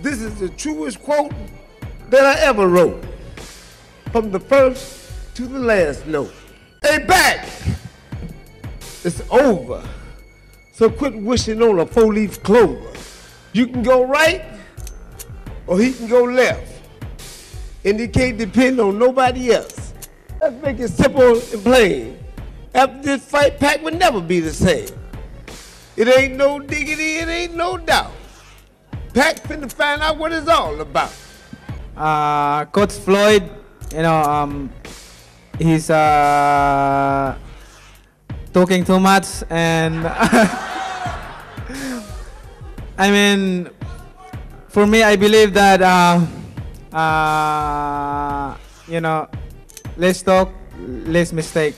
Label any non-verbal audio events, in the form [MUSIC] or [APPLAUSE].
This is the truest quote that I ever wrote. From the first to the last note. Hey, Pac! It's over. So quit wishing on a four-leaf clover. You can go right or he can go left. And he can't depend on nobody else. Let's make it simple and plain. After this fight, Pac would never be the same. It ain't no diggity, it ain't no doubt. Pac finna find out what it's all about. uh, Coach Floyd, you know, um, he's uh, talking too much, and [LAUGHS] I mean, for me, I believe that uh, uh, you know, let's talk, less mistake.